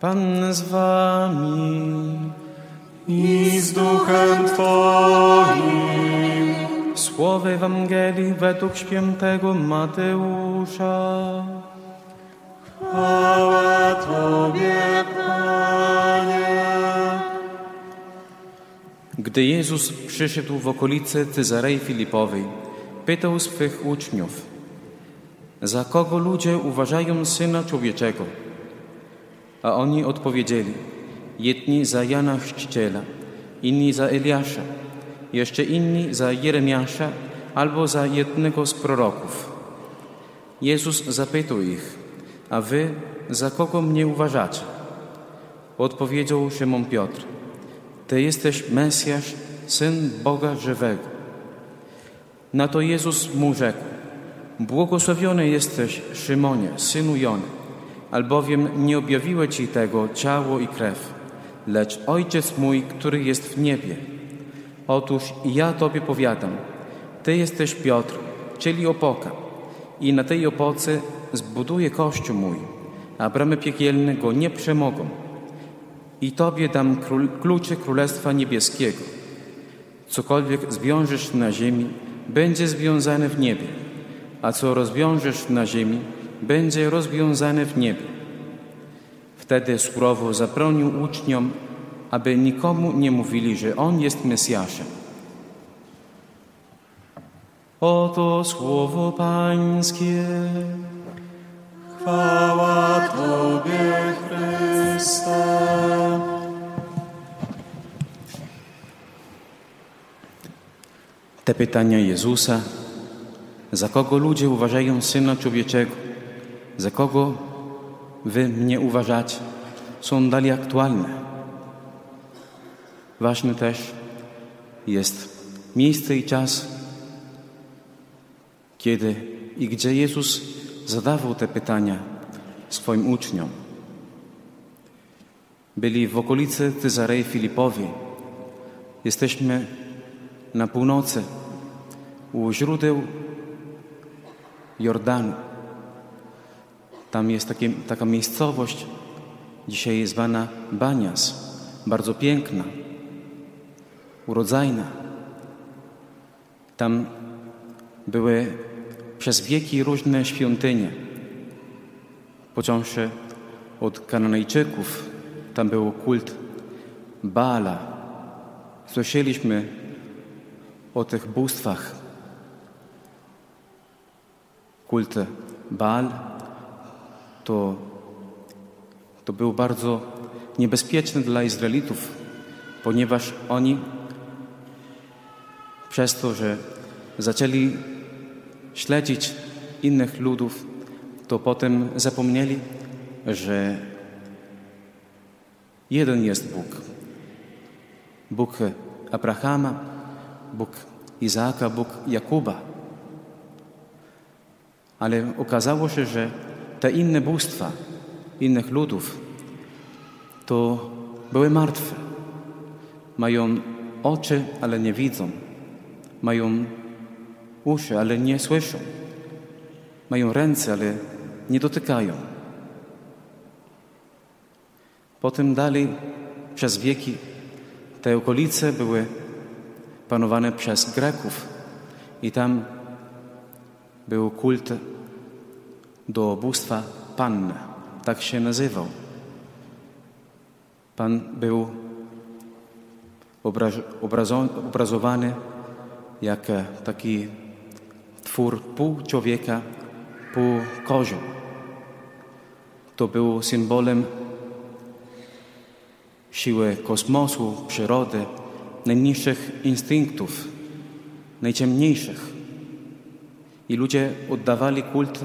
Pan z wami. i z duchem Twoim. Słowo Ewangelii według świętego Mateusza. Chwała Tobie, Panie. Gdy Jezus przyszedł w okolice Cezarei Filipowej, pytał swych uczniów, za kogo ludzie uważają Syna Człowieczego? A oni odpowiedzieli, jedni za Jana Chrzciciela, inni za Eliasza, jeszcze inni za Jeremiasza albo za jednego z proroków. Jezus zapytał ich, a wy za kogo mnie uważacie? Odpowiedział Szymon Piotr, Ty jesteś Mesjasz, Syn Boga żywego. Na to Jezus mu rzekł, Błogosławiony jesteś, Szymonie, synu Jony, albowiem nie objawiło Ci tego ciało i krew, lecz Ojciec mój, który jest w niebie. Otóż ja Tobie powiadam, Ty jesteś Piotr, czyli opoka, i na tej opoce zbuduję Kościół mój, a bramy piekielne go nie przemogą. I Tobie dam król, klucze Królestwa Niebieskiego. Cokolwiek zwiążesz na ziemi, będzie związane w niebie, a co rozwiążesz na ziemi, będzie rozwiązane w niebie. Wtedy surowo zabronił uczniom, aby nikomu nie mówili, że On jest Mesjaszem. Oto słowo Pańskie. Chwała Tobie, Chryste. Te pytania Jezusa, za kogo ludzie uważają Syna Człowieczego, za kogo wy mnie uważacie, są dalej aktualne. Ważne też jest miejsce i czas, kiedy i gdzie Jezus zadawał te pytania swoim uczniom. Byli w okolicy Cezarei Filipowej. Jesteśmy na północy, u źródeł Jordanu. Tam jest takie, taka miejscowość, dzisiaj zwana Banias, bardzo piękna, urodzajna. Tam były przez wieki różne świątynie, począwszy od Kananejczyków, tam był kult Baala. Słyszeliśmy o tych bóstwach. Kult Baal to, to był bardzo niebezpieczny dla Izraelitów, ponieważ oni przez to, że zaczęli śledzić innych ludów, to potem zapomnieli, że jeden jest Bóg. Bóg Abrahama, Bóg Izaaka, Bóg Jakuba. Ale okazało się, że te inne bóstwa innych ludów to były martwe. Mają oczy, ale nie widzą. Mają uszy, ale nie słyszą. Mają ręce, ale nie dotykają. Potem dalej przez wieki te okolice były panowane przez Greków i tam był kult do bóstwa Pan, tak się nazywał. Pan był obrazowany jak taki twór pół człowieka, pół kozioł. To był symbolem siły kosmosu, przyrody, najniższych instynktów, najciemniejszych. I ludzie oddawali kult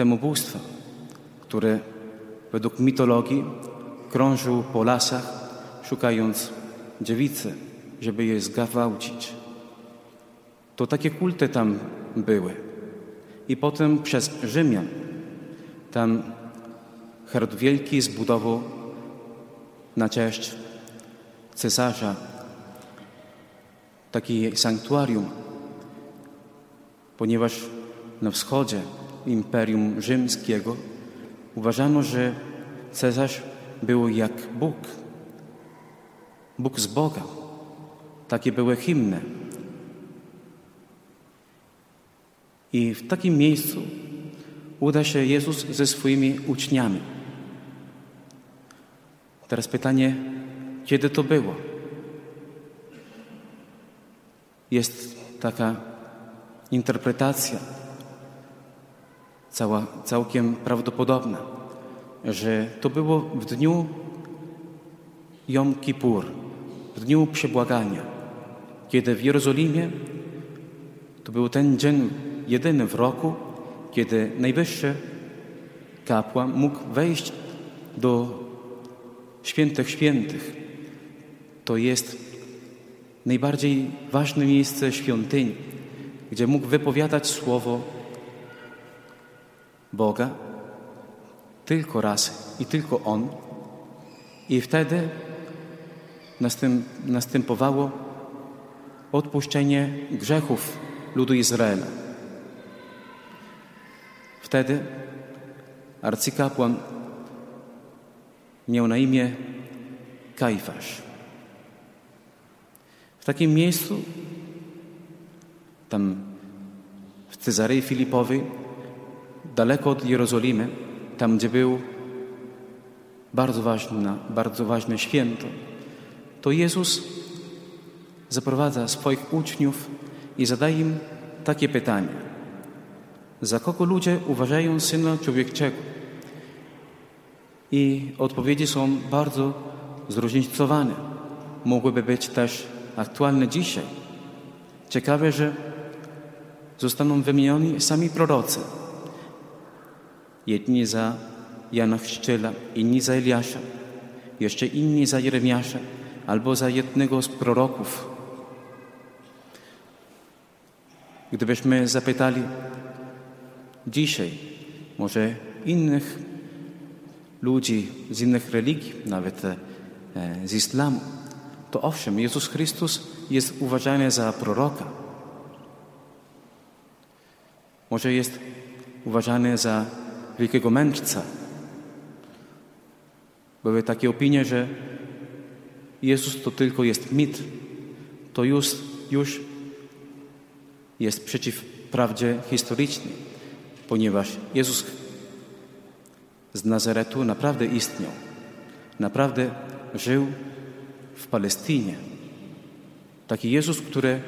temu bóstwu, które według mitologii krążył po lasach, szukając dziewicy, żeby je zgwałcić. To takie kulty tam były. I potem przez Rzymian tam Herod Wielki zbudował na cześć cesarza takie sanktuarium, ponieważ na wschodzie Imperium Rzymskiego uważano, że cesarz był jak Bóg. Bóg z Boga. Takie były hymny. I w takim miejscu uda się Jezus ze swoimi uczniami. Teraz pytanie, kiedy to było? Jest taka interpretacja, cała, całkiem prawdopodobna, że to było w dniu Jom Kippur, w dniu przebłagania, kiedy w Jerozolimie to był ten dzień jedyny w roku, kiedy najwyższy kapłan mógł wejść do świętych świętych. To jest najbardziej ważne miejsce świątyni, gdzie mógł wypowiadać słowo Boga tylko raz i tylko On. I wtedy następ, następowało odpuszczenie grzechów ludu Izraela. Wtedy arcykapłan miał na imię Kajfasz. W takim miejscu, tam w Cezarei Filipowej, daleko od Jerozolimy, tam gdzie był bardzo ważne, bardzo ważne święto, to Jezus zaprowadza swoich uczniów i zadaje im takie pytanie. Za kogo ludzie uważają Syna Człowieczego? I odpowiedzi są bardzo zróżnicowane. Mogłyby być też aktualne dzisiaj. Ciekawe, że zostaną wymienioni sami prorocy. Jedni za Jana Chrzciciela, inni za Eliasza, jeszcze inni za Jeremiasza albo za jednego z proroków. Gdybyśmy zapytali dzisiaj może innych ludzi z innych religii, nawet e, z islamu, to owszem, Jezus Chrystus jest uważany za proroka. Może jest uważany za wielkiego mędrca. Były takie opinie, że Jezus to tylko jest mit. To już, już jest przeciw prawdzie historycznej, ponieważ Jezus z Nazaretu naprawdę istniał. Naprawdę żył w Palestynie. Taki Jezus, który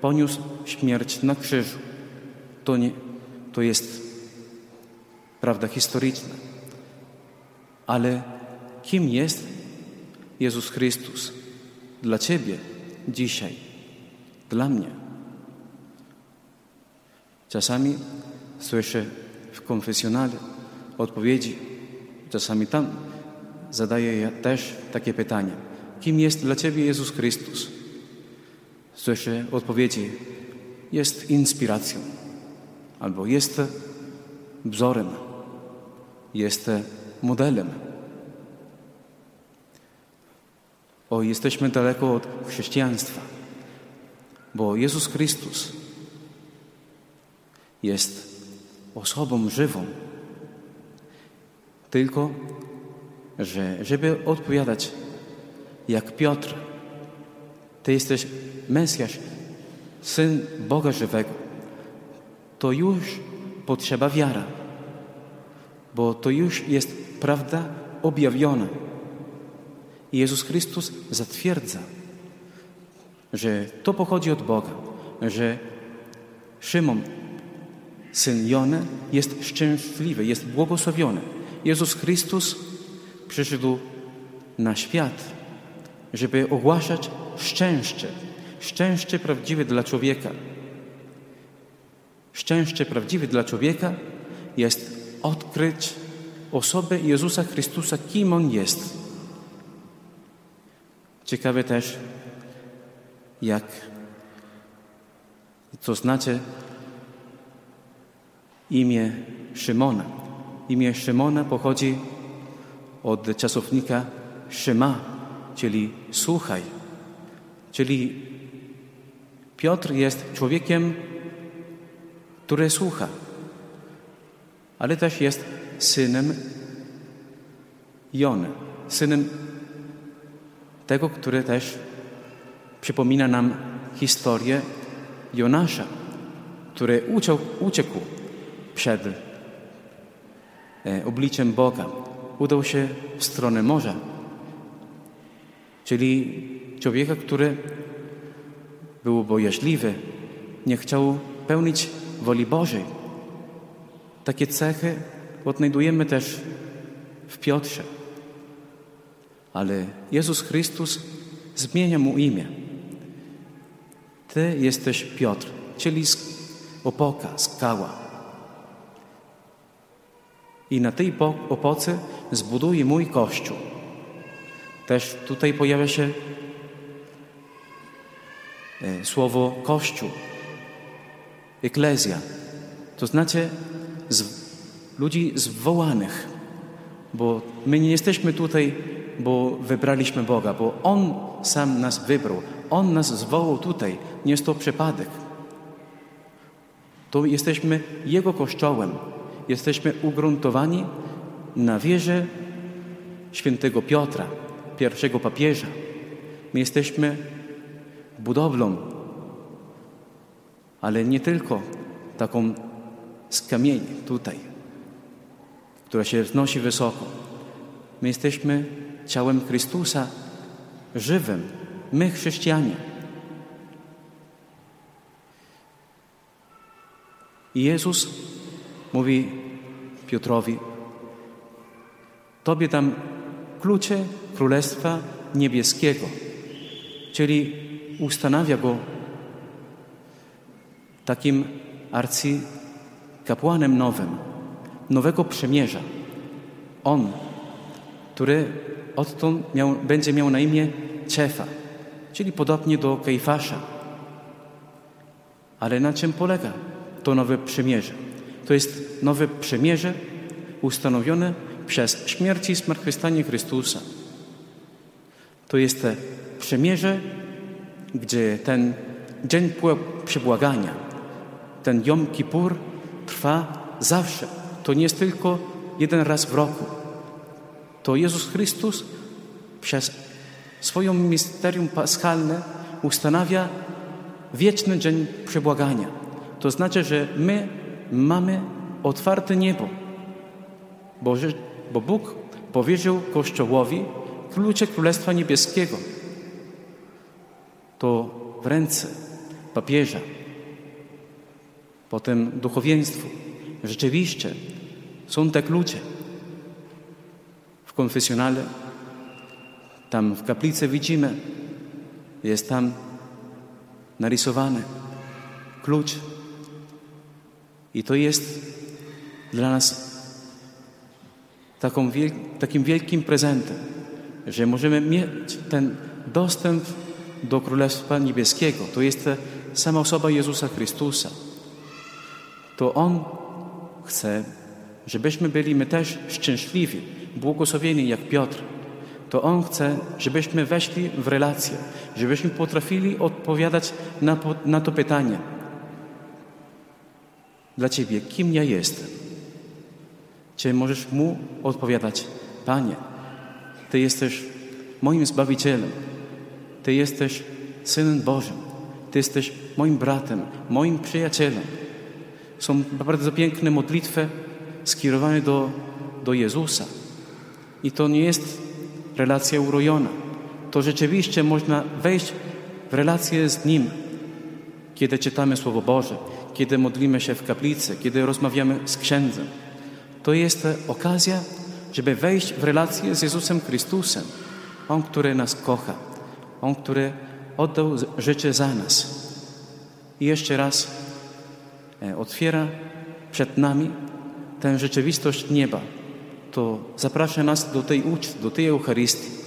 poniósł śmierć na krzyżu. To, nie, to jest prawda historyczna. Ale kim jest Jezus Chrystus dla Ciebie dzisiaj, dla mnie? Czasami słyszę w konfesjonale odpowiedzi, czasami tam zadaję ja też takie pytanie. Kim jest dla Ciebie Jezus Chrystus? Słyszę odpowiedzi, jest inspiracją, albo jest wzorem, jest modelem. O, jesteśmy daleko od chrześcijaństwa, bo Jezus Chrystus jest osobą żywą. Tylko, że żeby odpowiadać jak Piotr, Ty jesteś Mesjasz, Syn Boga żywego, to już potrzeba wiara, bo to już jest prawda objawiona. Jezus Chrystus zatwierdza, że to pochodzi od Boga, że Szymon, syn Jony, jest szczęśliwy, jest błogosławiony. Jezus Chrystus przyszedł na świat, żeby ogłaszać szczęście, szczęście prawdziwe dla człowieka. Szczęście prawdziwe dla człowieka jest odkryć osobę Jezusa Chrystusa, kim On jest. Ciekawe też, jak to znaczy imię Szymona. Imię Szymona pochodzi od czasownika Szyma, czyli słuchaj. Czyli Piotr jest człowiekiem, który słucha, ale też jest synem Jony, synem tego, który też przypomina nam historię Jonasza, który uciekł, uciekł przed e, obliczem Boga. Udał się w stronę morza, czyli człowieka, który był bojaźliwy, nie chciał pełnić woli Bożej. Takie cechy odnajdujemy też w Piotrze. Ale Jezus Chrystus zmienia mu imię. Ty jesteś Piotr, czyli opoka, skała. I na tej opoce zbuduję mój kościół. Też tutaj pojawia się e, słowo kościół, eklezja. To znaczy z, ludzi zwołanych, bo my nie jesteśmy tutaj, bo wybraliśmy Boga, bo On sam nas wybrał, On nas zwołał tutaj, nie jest to przypadek. To jesteśmy Jego Kościołem, jesteśmy ugruntowani na wierze świętego Piotra, pierwszego papieża. My jesteśmy budowlą, ale nie tylko taką z kamieni tutaj, która się wznosi wysoko. My jesteśmy ciałem Chrystusa żywym, my chrześcijanie. I Jezus mówi Piotrowi, Tobie dam klucze Królestwa Niebieskiego, czyli ustanawia go takim arcykapłanem nowym, nowego przymierza. On, który odtąd miał, będzie miał na imię Cefa, czyli podobnie do Kejfasza. Ale na czym polega to nowe przymierze? To jest nowe przymierze ustanowione przez śmierć i zmartwychwstanie Chrystusa. To jest przymierze, gdzie ten dzień przebłagania, ten Jom Kippur trwa zawsze. To nie jest tylko jeden raz w roku. To Jezus Chrystus przez swoją misterium paschalne ustanawia wieczny dzień przebłagania. To znaczy, że my mamy otwarte niebo, bo, bo Bóg powierzył Kościołowi klucze Królestwa Niebieskiego. To w ręce papieża, potem duchowieństwu. Rzeczywiście są te klucze. W konfesjonale, tam w kaplicy widzimy, jest tam narysowany klucz. I to jest dla nas taką, takim wielkim prezentem, że możemy mieć ten dostęp do Królestwa Niebieskiego. To jest sama osoba Jezusa Chrystusa. To On chce, żebyśmy byli my też szczęśliwi, błogosławieni jak Piotr. To On chce, żebyśmy weszli w relację, żebyśmy potrafili odpowiadać na, na to pytanie. Dla Ciebie, kim ja jestem? Czy możesz Mu odpowiadać, Panie, Ty jesteś moim Zbawicielem, Ty jesteś Synem Bożym, Ty jesteś moim bratem, moim przyjacielem. Są bardzo piękne modlitwy skierowane do, do Jezusa. I to nie jest relacja urojona. To rzeczywiście można wejść w relację z Nim, kiedy czytamy Słowo Boże, kiedy modlimy się w kaplicy, kiedy rozmawiamy z księdzem. To jest okazja, żeby wejść w relację z Jezusem Chrystusem. On, który nas kocha. On, który oddał życie za nas. I jeszcze raz otwiera przed nami tę rzeczywistość nieba. To zaprasza nas do tej uczty, do tej Eucharystii.